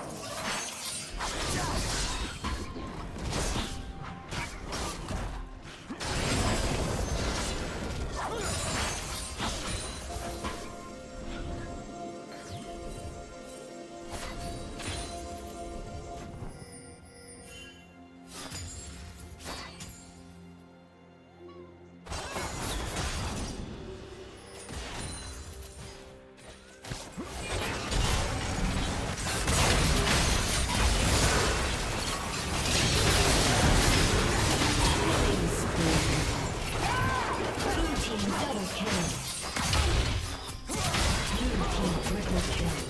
Yeah. Red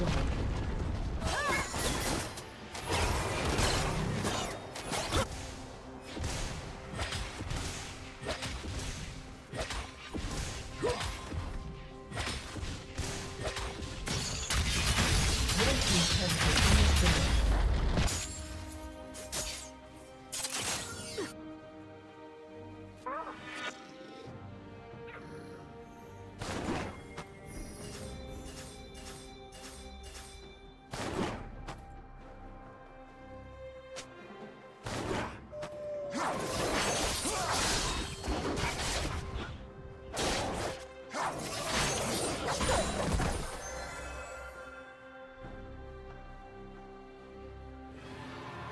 좀.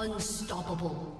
Unstoppable.